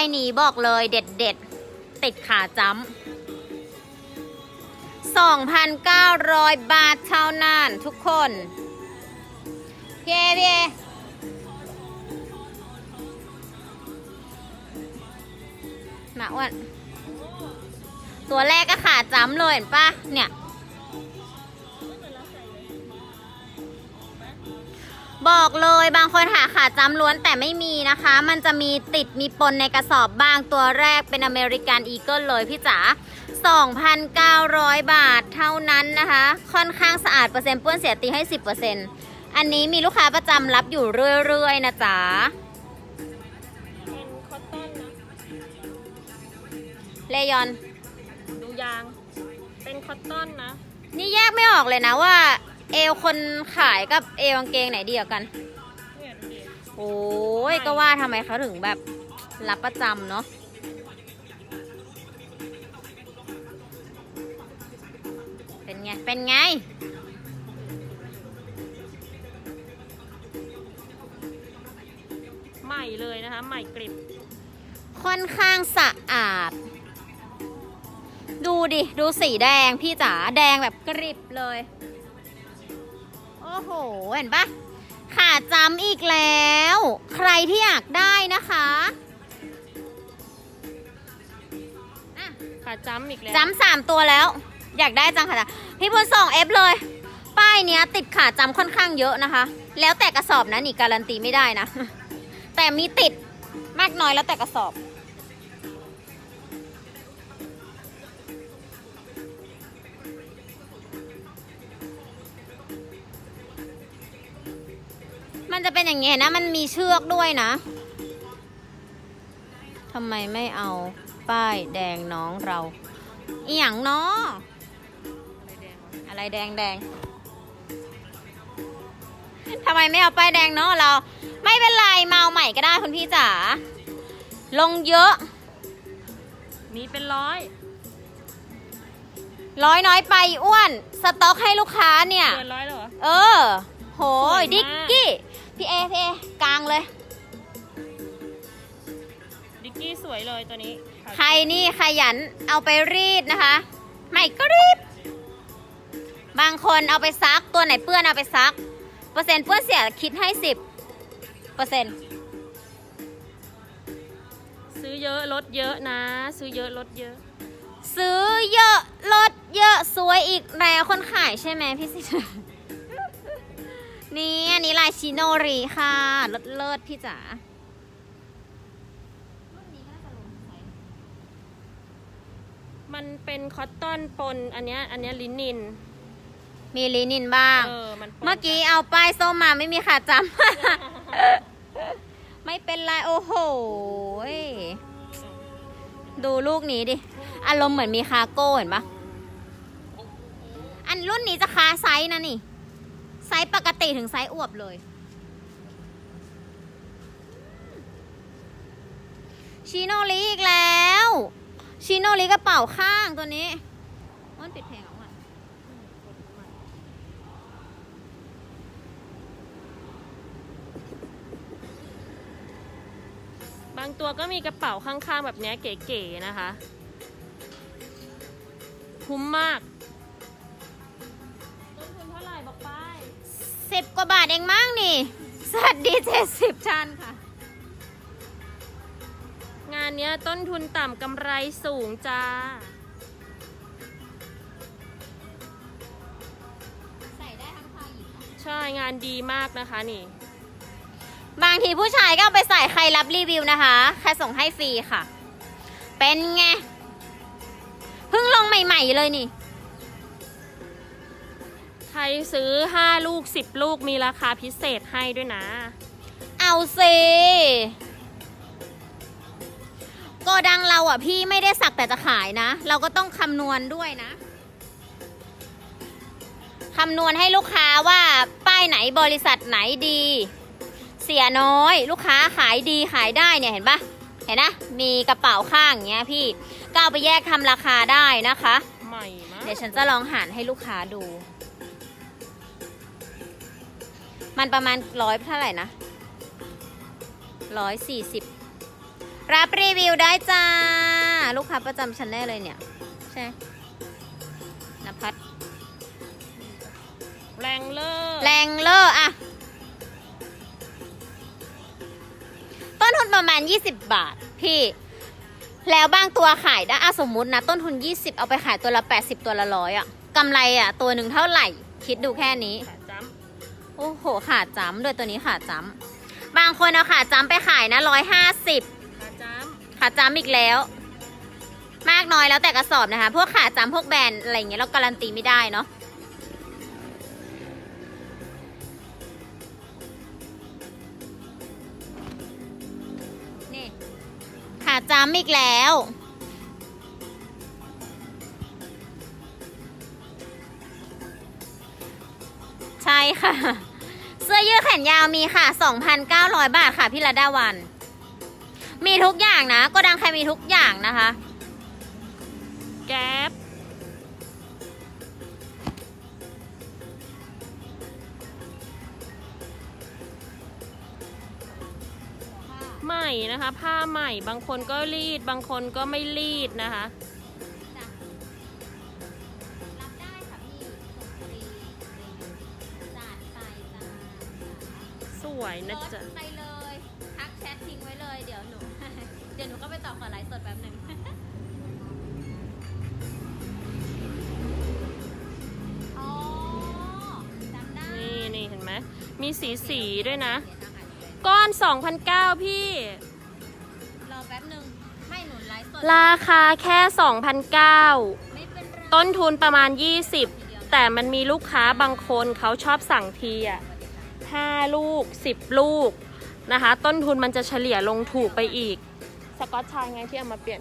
ายนี้บอกเลยเด็ดเด็ดติดขาจ้ำ2,900 บาทเท่านั้นทุกคนพี่เอพี่เอมาอ้วนตัวแรกก็ขาจ้ำเลยเห็นปะเนี่ย บอกเลยบางคนหาขาจั๊มล้วนแต่ไม่มีนะคะ มันจะมีติดมีปนในกระสอบบ้างตัวแรกเป็น American Eagle เลยพี่จ๋า2,900 บาทเท่านั้นนะคะ ค่อนข้างสะอาดเปอร์เซ็นต์เปื้อนเสียตีให้ 10%อันนี้มีลูกค้าประจำรับอยู่เรื่อยๆนะจ๊ะเป็น cotton นะ rayon ดูยาง เป็น cotton นะ นี่แยกไม่ออกเลยนะว่า เอวคนขายกับเอวกางเกงไหนดีกว่ากัน เนี่ยดูดิโอ้ยก็ว่าทำไมเขาถึงแบบรับประจำเนาะเป็นไง เป็นไง ใหม่เลยนะคะ ใหม่กริบค่อนข้างสะอาด ดูดิ ดูสีแดงพี่จ๋าแดงแบบกริบเลย โอ้โห เห็นปะขาจำอีกแล้ว ใครที่อยากได้นะคะขาจ้ำอีกแล้วจำสามตัวแล้ว อยากได้จังค่ะพี่พลส่งเอฟเลย ป้ายเนี้ยติดขาจำค่อนข้างเยอะนะคะ แล้วแต่กระสอบนะนี่การันตีไม่ได้นะ แต่มีติดมากน้อยแล้วแต่กระสอบ มันจะเป็นอย่างเงี้ยนะ มันมีเชือกด้วยนะทำไมไม่เอาป้ายแดงน้องเราอีหยังเนาะอะไรแดงแดงทำไมไม่เอาป้ายแดงเนาะเรา ไม่เป็นไรเมาใหม่ก็ได้คุณพี่จ๋าลงเยอะ มีเป็นร้อย ร้อยน้อยไปอ้วน สต็อกให้ลูกค้าเนี่ยเกินร้อยแล้วเหรอ เออ โหสวยยมากดิกกี้ พี่เอพี่เอกลางเลย ดิกกี้สวยเลยตัวนี้ใครนี่ขยันเอาไปรีดนะคะ ไม่กรีบ บางคนเอาไปซักตัวไหนเปื้อนเอาไปซัก เปอร์เซ็นต์เปื้อนเสียคิดให้สิบเปอร์เซ็นต์ซื้อเยอะลดเยอะนะ ซื้อเยอะลดเยอะ ซื้อเยอะลดเยอะสวยอีกแล้วคนขายใช่ไหมพี่สิ นี่อันนี้ลายชิโนรีค่ะเลิศเลิศพี่จ๋ามันเป็น cotton ปนอันเนี้ยอันเนี้ยลินิน มีลินินบ้าง เออมันปนเมื่อกี้เอาป้ายส้มมาไม่มีขาจั๊ม ไม่เป็นไรโอ้โหยดูลูกนี้ดิ อารมณ์เหมือนมี cargo เห็นปะอันรุ่นนี้จะคละไซส์นะนี่ ไซส์ปกติถึงไซส์อวบเลย ชิโนริอีกแล้ว ชิโนริกระเป๋าข้างตัวนี้มันปิดเพลงออกมาบางตัวก็มีกระเป๋าข้างๆแบบเนี้ยเก๋ๆนะคะ คุ้มมาก สิบกว่าบาทเองมั้งนี่ สวัสดีเจ็ดสิบชันค่ะ งานเนี้ยต้นทุนต่ำกำไรสูงจ้า ใส่ได้ทั้งชายหญิงใช่งานดีมากนะคะนี่ บางทีผู้ชายก็เอาไปใส่ใครรับรีวิวนะคะแค่ส่งให้ฟรีค่ะ เป็นไง เพิ่งลงใหม่ ๆ เลยนี่ ใครซื้อ 5 ลูก 10 ลูกมีราคาพิเศษให้ด้วยนะ เอาสิโกดังเราอะพี่ไม่ได้สักแต่จะขายนะ เราก็ต้องคำนวณด้วยนะคำนวณให้ลูกค้าว่าป้ายไหนบริษัทไหนดี เสียน้อยลูกค้าขายดีขายได้เนี่ยเห็นปะเห็นนะมีกระเป๋าข้างอย่างเงี้ยพี่ก็เอาไปแยกทำราคาได้นะคะใหม่มากเดี๋ยวฉันจะลองหารให้ลูกค้าดู มันประมาณร้อยเท่าไหร่นะร้อยสี่สิบรับรีวิวได้จ้า ลูกค้าประจำชั้นแน่เลยเนี่ย ใช่นภัสแรงเลอร์แรงเลอร์อะต้นทุนประมาณ 20 บาท พี่ แล้วบางตัวขายได้อะสมมุตินะ ต้นทุน 20 เอาไปขายตัวละ 80 ตัวละร้อยอะกำไรอะตัวหนึ่งเท่าไหร่ คิดดูแค่นี้ขาจ้ โอ้โหขาจ้ำด้วยตัวนี้ขาจ้ำบางคนเอาขาจ้ำไปขายนะร้อยห้าสิบำขาจ้ขาจ้ำอีกแล้ว มากน้อยแล้วแต่กระสอบนะคะ พวกขาจ้ำพวกแบรนด์อะไรอย่างเงี้ยเราการันตีไม่ได้เนาะนี่ขาจ้ำอีกแล้วใช่ค่ะเสื้อยืดแขนยาวมีค่ะ 2,900 บาทค่ะพี่ระดาวัน มีทุกอย่างนะ ก็ดังใครมีทุกอย่างนะคะ แก๊ปใหม่นะคะ ผ้าใหม่ บางคนก็รีด บางคนก็ไม่รีดนะคะ วยนะจ๊ะลดไปเลยทักแชททิ้งไว้เลย เดี๋ยวหนู เดี๋ยวหนูก็ไปตอบขอไลฟ์สดแป๊บหนึ่งอ๋อจำได้นี่นี่เห็นไหมมีสีสีด้วยนะเดี๋ยวทางอ่านเลยก้อน 2,009พี่ รอแป๊บหนึ่งไม่หนูไลฟ์สด ราคาแค่ 2,009ไม่เป็นไรต้นทุนประมาณ 20 แต่มันมีลูกค้าบางคนเขาชอบสั่งทีอะ 5 ลูก 10 ลูกนะคะ ต้นทุนมันจะเฉลี่ยลงถูกไปอีก สกอตชายไงที่เอามาเปลี่ยน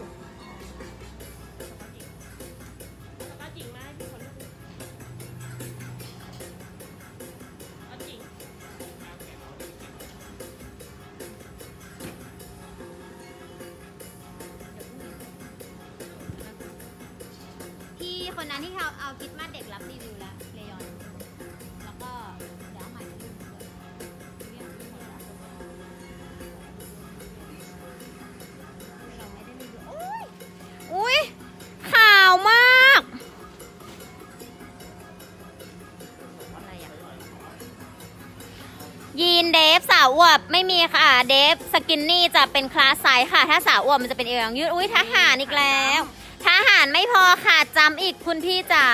าวอวบไม่มีค่ะ เดฟ skinny จะเป็นคละไซส์ค่ะ ถ้าสาวอวบมันจะเป็นเอวยังยืดอุ้ยทหารอีกแล้วทหารไม่พอค่ะจั๊มอีกคุณพี่จ๋า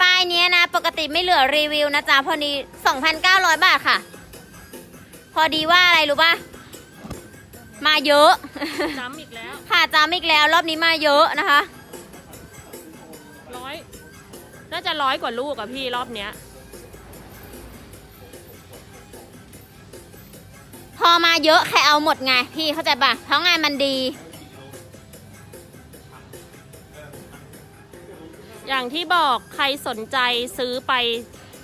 ป้ายเนี้ยนะ ปกติไม่เหลือรีวิวนะจ๊ะพอดี2,900 บาทค่ะ พอดีว่าอะไรรู้ป่ะ มาเยอะจั๊มอีกแล้ว ค่ะจั๊มอีกแล้วรอบนี้มาเยอะนะคะร้อยน่าจะร้อยกว่าลูกอะพี่รอบเนี้ย พอมาเยอะใครเอาหมดไงพี่เข้าใจป่ะเพราะงานมันดี อย่างที่บอกใครสนใจซื้อไป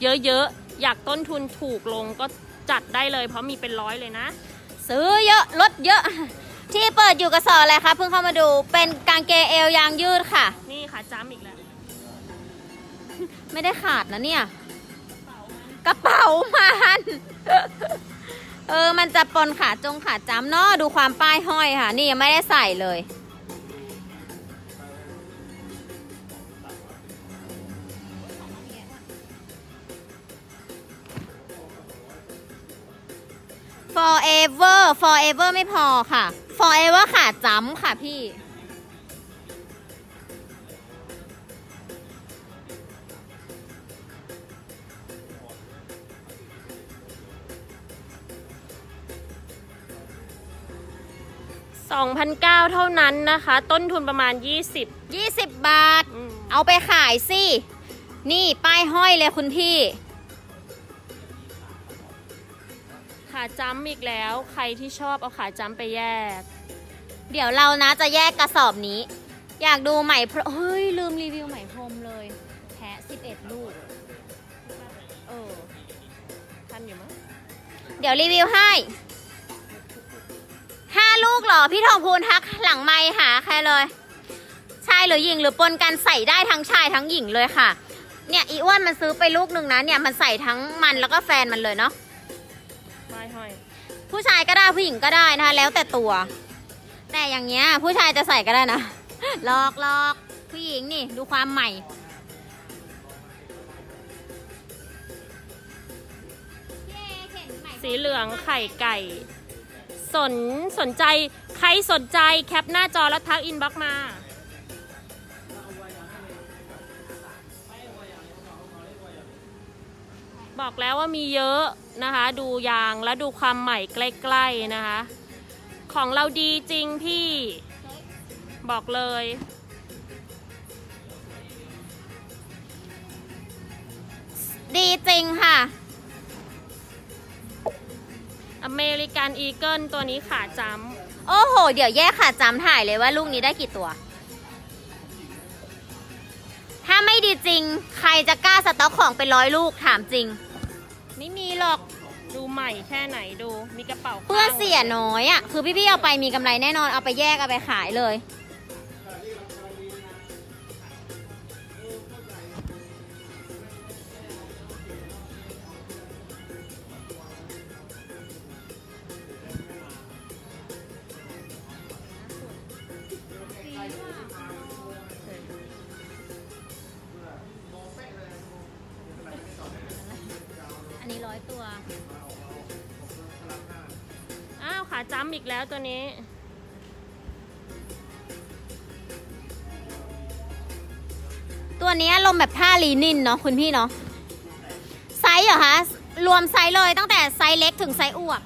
เยอะๆ อยากต้นทุนถูกลงก็จัดได้เลย เพราะมีเป็นร้อยเลยนะ ซื้อเยอะลดเยอะ ที่เปิดอยู่กระสอบอะไรคะเพิ่งเข้ามาดูเป็นกางเกงเอวยางยืดค่ะ นี่ค่ะจำอีกแล้ว ไม่ได้ขาดนะเนี่ย กระเป๋ามัน เออ มันจะปนขาจงขาจ้ำเนาะดูความป้ายห้อยค่ะ นี่ยังไม่ได้ใส่เลย forever forever ไม่พอค่ะ forever ขาจ้ำค่ะพี่ 2,009เท่านั้นนะคะ ต้นทุนประมาณ 20 20 บาท อืม เอาไปขายสิ นี่ป้ายห้อยเลยคุณพี่ ขาจำอีกแล้ว ใครที่ชอบเอาขาจำไปแยก เดี๋ยวเรานะจะแยกกระสอบนี้ อยากดูไหมพรเฮ้ย ลืมรีวิวไหมพรมเลยแพ้11 ลูก เออ ทันอยู่มั้ง เดี๋ยวรีวิวให้ห้า ลูกเหรอ พี่ทองพูนทักหลังไม่หาใครเลย ชายหรือหญิงหรือปนกันใส่ได้ทั้งชายทั้งหญิงเลยค่ะ เนี่ยอีอ้วนมันซื้อไปลูกหนึ่งนะเนี่ยมันใส่ทั้งมันแล้วก็แฟนมันเลยเนาะป้ายห้อยผู้ชายก็ได้ผู้หญิงก็ได้นะคะ แล้วแต่ตัว แต่อย่างเงี้ยผู้ชายจะใส่ก็ได้นะหลอกหลอกผู้หญิงนี่ดูความใหม่สีเหลืองไข่ไก่ สนสนใจใครสนใจ cap หน้าจอแล้วทัก inbox มา บอกแล้วว่ามีเยอะนะคะ ดูยางและดูความใหม่ใกล้ๆนะคะ ของเราดีจริงพี่ บอกเลยดีจริงค่ะ American Eagle ตัวนี้ขาจั๊มโอ้โห เดี๋ยวแยกขาจั๊มถ่ายเลยว่าลูกนี้ได้กี่ตัว ถ้าไม่ดีจริง ใครจะกล้าสต็อกของเป็นร้อยลูกถามจริง ไม่มีหรอกำดูใหม่แค่ไหนดูมีกระเป๋าข้างเพื่อเสียน้อยอะ่ะ คือพี่ๆเอาไปมีกำไรแน่นอนเอาไปแยกเอาไปขายเลย จั๊มอีกแล้วตัวนี้ ตัวนี้อารมณ์แบบผ้าลินินเนาะคุณพี่เนาะไซส์เหรอคะรวมไซส์เลยตั้งแต่ไซส์เล็กถึงไซส์อวบ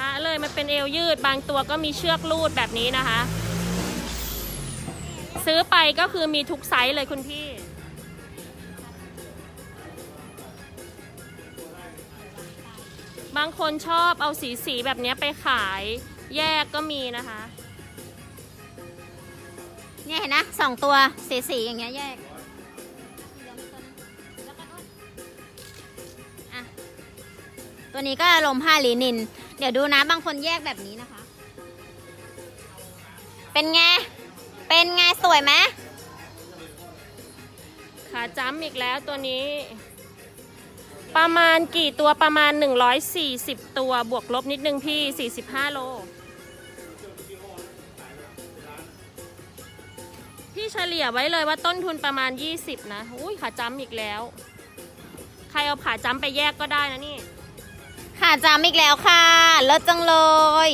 ฮะเลยมันเป็นเอวยืดบางตัวก็มีเชือกรูดแบบนี้นะคะ ซื้อไปก็คือมีทุกไซส์เลยคุณพี่ บางคนชอบเอาสีสีๆแบบเนี้ยไปขายแยกก็มีนะคะ เนี่ยเห็นนะสองตัวสีสีๆอย่างเงี้ยแยกอะตัวนี้ก็ลมผ้าลีนิน เดี๋ยวดูนะบางคนแยกแบบนี้นะคะ เป็นไง เป็นไงสวยไหมขาจ้ำอีกแล้วตัวนี้ ประมาณกี่ตัวประมาณ 140 ตัวบวกลบนิดนึงพี่ 45 โล พี่เฉลี่ยไว้เลยว่าต้นทุนประมาณ 20 นะ อุ้ยขาจ้ำอีกแล้ว ใครเอาขาจ้ำไปแยกก็ได้นะนี่ ขาจำอีกแล้วค่ะเลิศจังเลย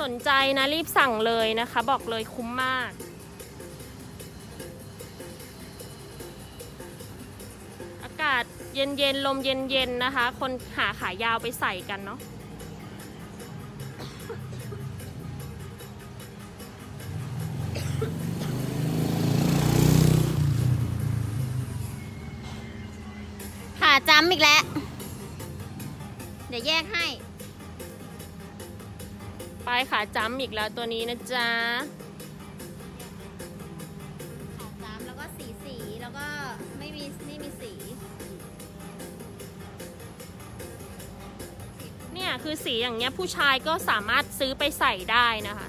สนใจนะรีบสั่งเลยนะคะ บอกเลยคุ้มมาก อากาศเย็นๆลมเย็นๆนะคะ คนหาขายาวไปใส่กันเนาะขาจ้ำอีกแล้ว เดี๋ยวแยกให้ ปลายขาจ้ำอีกแล้วตัวนี้นะจ๊ะขาจำแล้วก็สีสีแล้วก็ไม่มีไม่มีสี เนี่ยคือสีอย่างเงี้ยผู้ชายก็สามารถซื้อไปใส่ได้นะคะ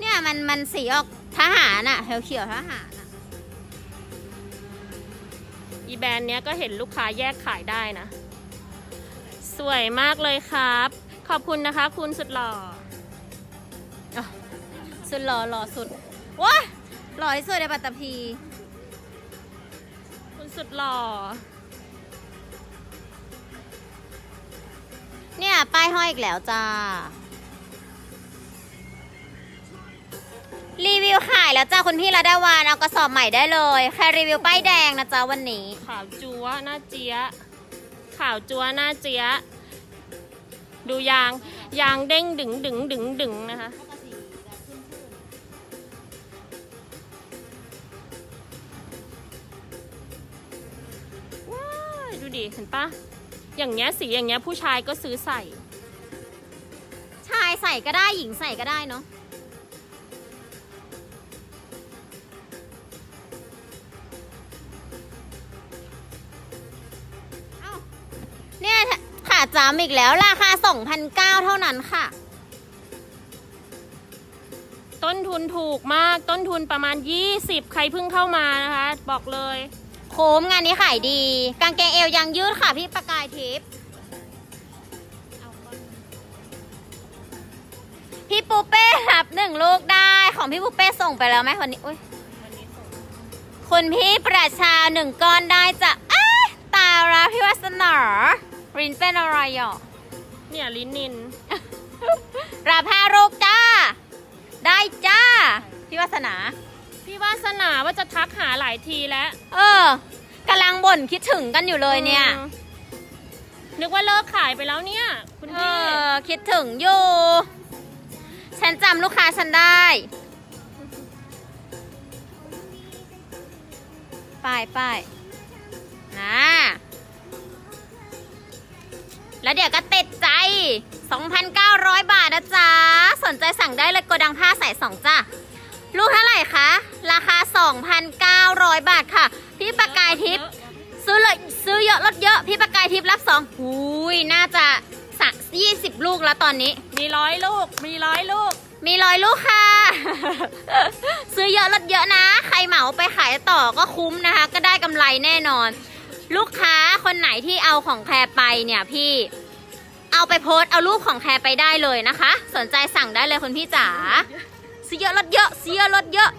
เนี่ยมันมันสีออกทหารอะเขียวๆทหารอะอีแบรนด์เนี้ยก็เห็นลูกค้าแยกขายได้นะ สวยมากเลยครับ ขอบคุณนะคะ คุณสุดหล่ออสุดหล่อหล่อสุดว้าหล่อที่สุดในปัตตภีคุณสุดหล่อ เนี่ย ป้ายห้อยอีกแล้วจ้า รีวิวขายแล้วจ้าคุณพี่ระดาวานเอากระสอบใหม่ได้เลยแค่รีวิวป้ายแดงนะจ๊ะวันนี้ ขาวจัวหน้าเจี๊ย ขาวจัวหน้าเจี๊ย ดูยาง ยางเด้งดึงดึงดึงดึงนะคะ ว้าดูดิเห็นปะอย่างเงี้ยสีอย่างเงี้ยผู้ชายก็ซื้อใส่ ชายใส่ก็ได้หญิงใส่ก็ได้เนาะ จามอีกแล้วราคา2,009เท่านั้นค่ะ ต้นทุนถูกมากต้นทุนประมาณ 20 ใครเพิ่งเข้ามานะคะ บอกเลย โค้มงานนี้ขายดี กางเกงเอวยังยืดค่ะพี่ประกายทิพย์พี่ปูเป้รับหนึ่งลูกได้ของพี่ปูเป้ส่งไปแล้วไหมวันนี้อุ้ยคุณพี่ประชาหนึ่งก้อนได้จะอ้ายตายแล้วพี่วัสนา รินเป็นอะไรอะเนี่ยลินินรับห้าลูกจ้า ได้จ้า พี่วัสนา พี่วาสนาว่าจะทักหาหลายทีแล้ว เออกำลังบ่นคิดถึงกันอยู่เลยเนี่ยอืมนึกว่าเลิกขายไปแล้วเนี่ย คุณเอพี่อคิดถึงอยู่ ฉันจำลูกค้าฉันได้ไปไปนะ แล้วเดี๋ยวก็ติดใจ 2,900 บาทนะจ๊ะ สนใจสั่งได้เลยโกดังผ้าใส่สองจ้ะ ลูกเท่าไหร่คะ ราคา 2,900 บาทค่ะ พี่ประกายทิพย์ซื้อเลยซื้อเยอะลดเยอะ พี่ประกายทิพย์รับสองหุยน่าจะสักยี่สิบลูกแล้วตอนนี้ มีร้อยลูก มีร้อยลูก มีร้อยลูกค่ะ ซื้อเยอะลดเยอะนะ ใครเหมาไปขายต่อก็คุ้มนะคะ ก็ได้กำไรแน่นอน ลูกค้าคนไหนที่เอาของแคร์ไปเนี่ยพี่เอาไปโพสเอารูปของแคร์ไปได้เลยนะคะ สนใจสั่งได้เลยคุณพี่จ๋าเสียรถเยอะเสียรถเยอะ